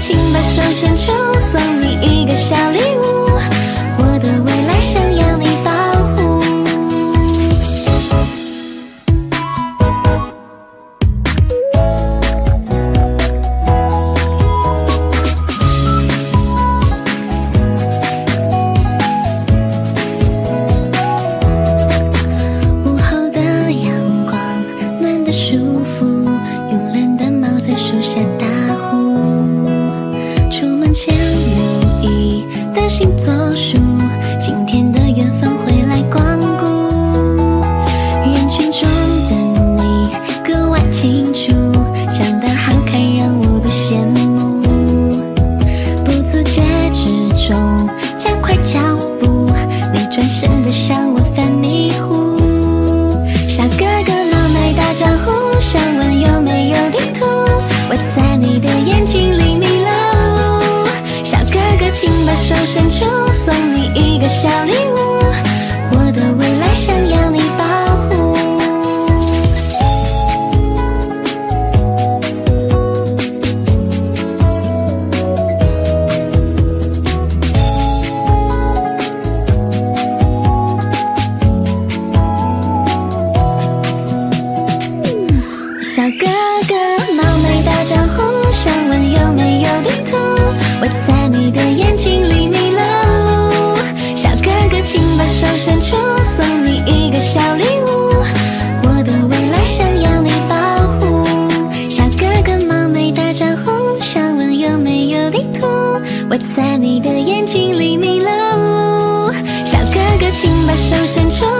请把手伸出，送你一个小礼物。的眼睛里迷了路，小哥哥，请把手伸出，送你一个小礼物。我的未来想要你保护，小哥哥冒昧打招呼，想问有没有地图？我在你的眼睛里迷了路，小哥哥，请把手伸出。